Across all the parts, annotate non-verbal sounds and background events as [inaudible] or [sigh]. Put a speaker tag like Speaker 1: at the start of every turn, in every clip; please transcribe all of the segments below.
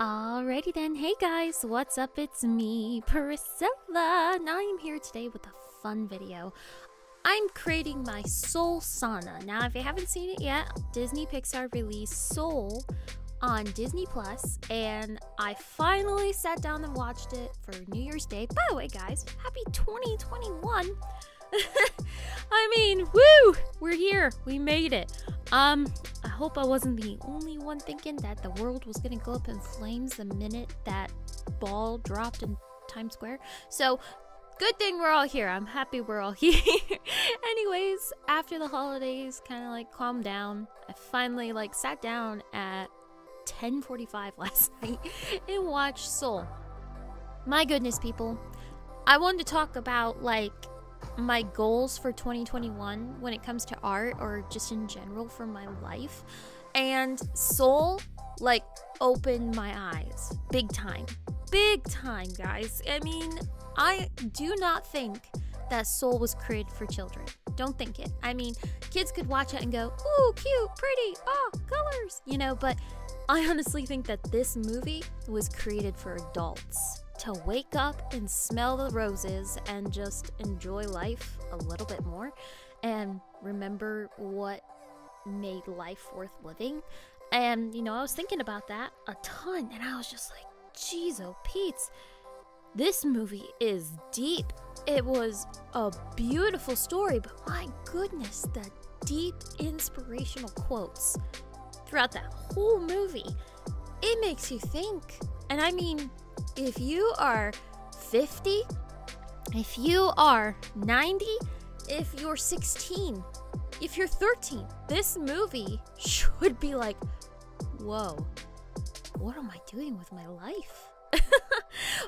Speaker 1: Alrighty then, hey guys, what's up? It's me, Priscilla. Now I'm here today with a fun video. I'm creating my Soulsona. Now, if you haven't seen it yet, Disney Pixar released Soul on Disney Plus, and I finally sat down and watched it for New Year's Day. By the way, guys, happy 2021! [laughs] I mean, woo! We're here. We made it. Um, I hope I wasn't the only one thinking that the world was gonna go up in flames the minute that ball dropped in Times Square. So, good thing we're all here. I'm happy we're all [laughs] here. Anyways, after the holidays kind of like calmed down, I finally like sat down at 10:45 last [laughs] night and watched Soul. My goodness, people. I wanted to talk about like my goals for 2021 when it comes to art or just in general for my life. And Soul, like, opened my eyes big time. Big time, guys. I mean, I do not think that Soul was created for children. Don't think it. I mean, kids could watch it and go, ooh, cute, pretty, oh, colors, you know, but I honestly think that this movie was created for adults to wake up and smell the roses and just enjoy life a little bit more and remember what made life worth living. And, you know, I was thinking about that a ton and I was just like, geez, oh, Pete's. This movie is deep. It was a beautiful story, but my goodness, the deep inspirational quotes throughout that whole movie. It makes you think. And I mean, if you are 50, if you are 90, if you're 16, if you're 13, this movie should be like, whoa, what am I doing with my life? [laughs]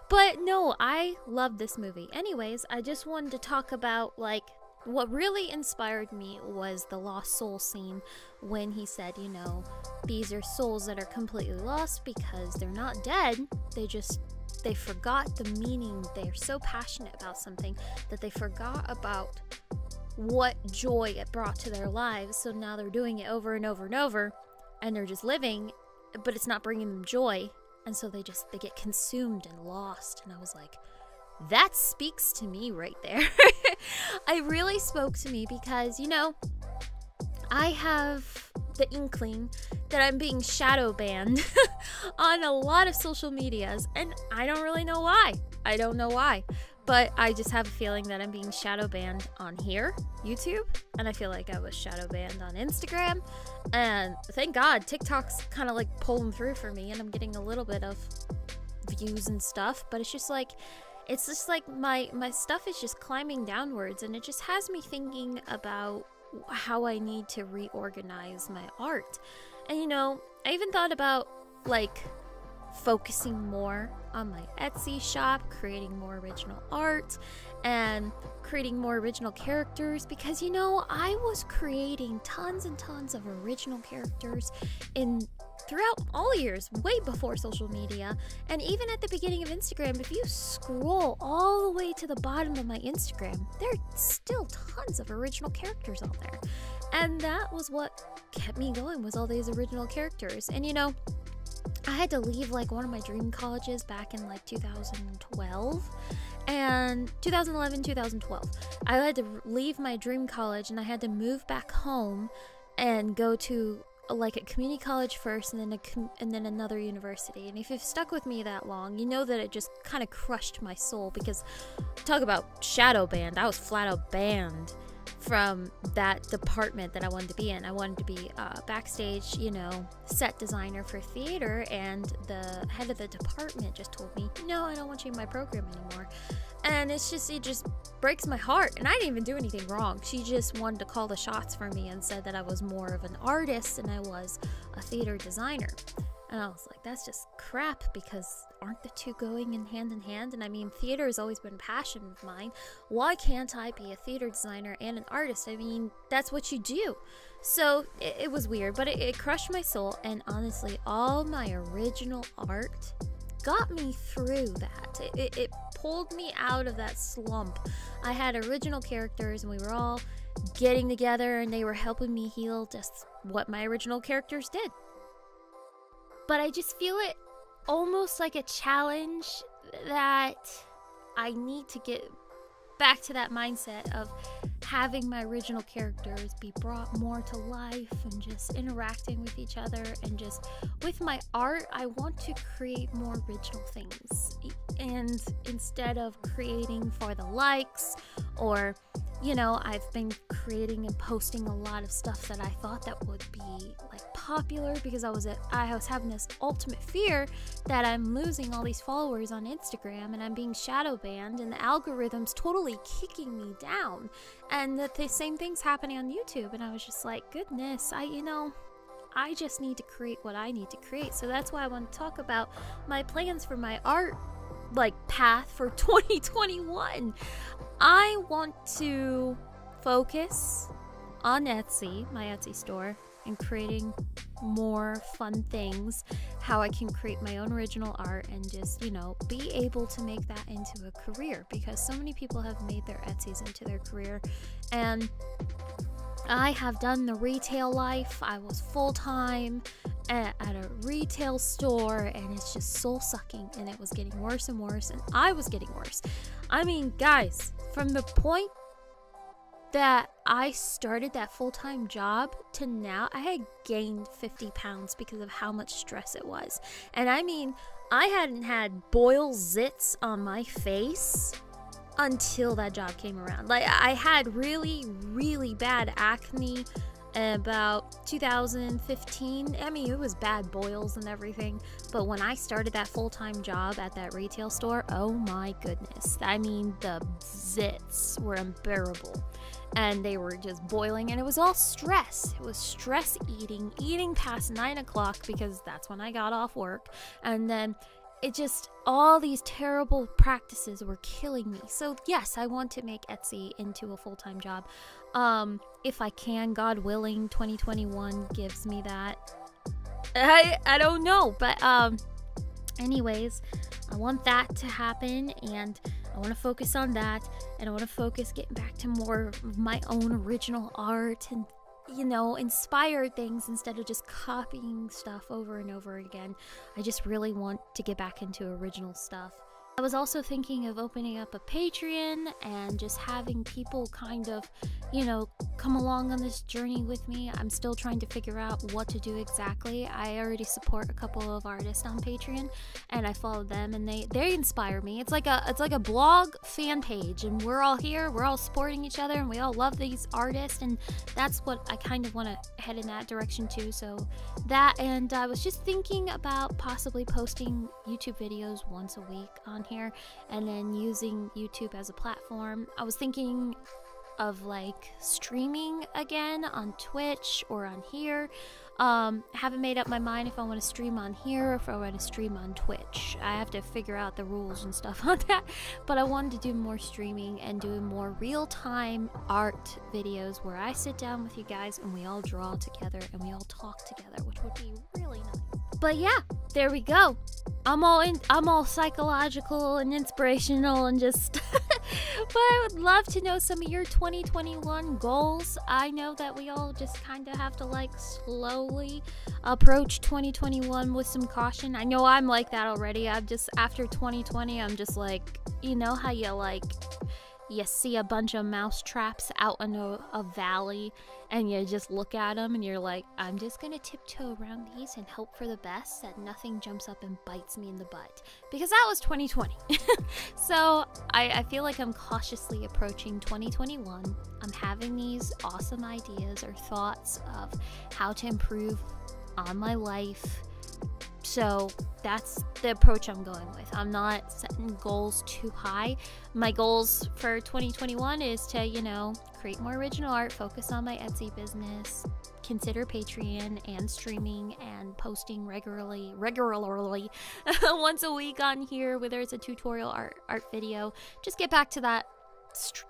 Speaker 1: but no, I love this movie. Anyways, I just wanted to talk about like what really inspired me was the lost soul scene when he said, you know, these are souls that are completely lost because they're not dead. They just they forgot the meaning. They're so passionate about something that they forgot about what joy it brought to their lives. So now they're doing it over and over and over and they're just living, but it's not bringing them joy. And so they just they get consumed and lost. And I was like, that speaks to me right there. [laughs] I really spoke to me because, you know, I have the inkling that I'm being shadow banned [laughs] on a lot of social medias, and I don't really know why. I don't know why. But I just have a feeling that I'm being shadow banned on here, YouTube, and I feel like I was shadow banned on Instagram. And thank God, TikTok's kind of like pulling through for me, and I'm getting a little bit of views and stuff. But it's just like, it's just like my my stuff is just climbing downwards, and it just has me thinking about how I need to reorganize my art. And you know, I even thought about like focusing more on my Etsy shop, creating more original art, and creating more original characters because you know, I was creating tons and tons of original characters in throughout all years, way before social media, and even at the beginning of Instagram, if you scroll all the way to the bottom of my Instagram, there are still tons of original characters out there. And that was what kept me going was all these original characters. And you know, I had to leave like one of my dream colleges back in like 2012 and 2011 2012 i had to leave my dream college and i had to move back home and go to like a community college first and then a and then another university. And if you've stuck with me that long, you know that it just kind of crushed my soul because talk about shadow banned. I was flat out banned from that department that I wanted to be in. I wanted to be a backstage, you know, set designer for theater, and the head of the department just told me, "No, I don't want you in my program anymore." And it's just, it just breaks my heart. And I didn't even do anything wrong. She just wanted to call the shots for me and said that I was more of an artist than I was a theater designer. And I was like, that's just crap because aren't the two going in hand in hand? And I mean, theater has always been a passion of mine. Why can't I be a theater designer and an artist? I mean, that's what you do. So it, it was weird, but it, it crushed my soul. And honestly, all my original art got me through that. It, it, it, pulled me out of that slump. I had original characters and we were all getting together and they were helping me heal just what my original characters did. But I just feel it almost like a challenge that I need to get back to that mindset of having my original characters be brought more to life and just interacting with each other and just with my art I want to create more original things. And instead of creating for the likes or you know I've been creating and posting a lot of stuff that I thought that would be like popular because I was at, I was having this ultimate fear that I'm losing all these followers on Instagram and I'm being shadow banned and the algorithm's totally kicking me down. And that the same thing's happening on YouTube and I was just like goodness I you know I just need to create what I need to create. So that's why I want to talk about my plans for my art like path for [laughs] 2021. I want to focus on Etsy, my Etsy store, and creating more fun things, how I can create my own original art and just, you know, be able to make that into a career because so many people have made their Etsy's into their career and I have done the retail life. I was full time at, at, a retail store and it's just soul sucking and it was getting worse and worse and I was getting worse. I mean, guys, from the point that I started that full time job to now, I had gained 50 pounds because of how much stress it was. And I mean, I hadn't had boil zits on my face until that job came around. Like, I had really, really bad acne about 2015. I mean, it was bad boils and everything, but when I started that full time job at that retail store, oh my goodness. I mean, the zits were unbearable and they were just boiling, and it was all stress. It was stress eating, eating past nine o'clock because that's when I got off work, and then it just all these terrible practices were killing me. So yes, I want to make Etsy into a full-time job. Um if I can, God willing, 2021 gives me that. I I don't know, but um anyways, I want that to happen and I want to focus on that and I want to focus getting back to more of my own original art and you know, inspired things instead of just copying stuff over and over again. I just really want to get back into original stuff. I was also thinking of opening up a Patreon and just having people kind of, you know, come along on this journey with me. I'm still trying to figure out what to do exactly. I already support a couple of artists on Patreon and I follow them and they they inspire me. It's like a it's like a blog fan page and we're all here, we're all supporting each other and we all love these artists and that's what I kind of want to head in that direction too. So that and I was just thinking about possibly posting YouTube videos once a week on here and then using YouTube as a platform. I was thinking of like streaming again on Twitch or on here. Um, haven't made up my mind if I want to stream on here or if I want to stream on Twitch. I have to figure out the rules and stuff [laughs] on that. But I wanted to do more streaming and doing more real time art videos where I sit down with you guys and we all draw together and we all talk together, which would be really nice. But yeah, there we go. I'm all in, I'm all psychological and inspirational and just [laughs] but I would love to know some of your 2021 goals. I know that we all just kind of have to like slowly approach 2021 with some caution. I know I'm like that already. I'm just after 2020, I'm just like, you know how you like you see a bunch of mouse traps out in a, a, valley and you just look at them and you're like i'm just gonna tiptoe around these and hope for the best that nothing jumps up and bites me in the butt. Because that was 2020 [laughs] so I, I feel like i'm cautiously approaching 2021 i'm having these awesome ideas or thoughts of how to improve on my life so that's the approach I'm going with. I'm not setting goals too high. My goals for 2021 is to, you know, create more original art, focus on my Etsy business, consider Patreon and streaming and posting regularly, regularly [laughs] once a week on here, whether it's a tutorial art art video. Just get back to that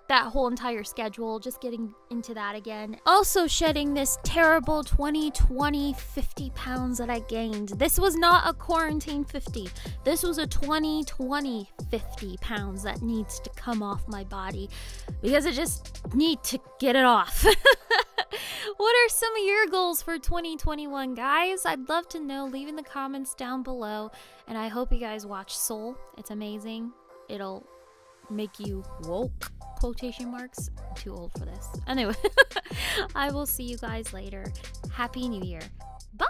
Speaker 1: that whole entire schedule, just getting into that again. Also, shedding this terrible 2020 50 pounds that I gained. This was not a quarantine 50, this was a 2020 50 pounds that needs to come off my body because I just need to get it off. [laughs] what are some of your goals for 2021, guys? I'd love to know. Leave in the comments down below. And I hope you guys watch Soul. It's amazing. It'll make you woke quotation marks. I'm too old for this. Anyway, [laughs] I will see you guys later. Happy New Year. Bye.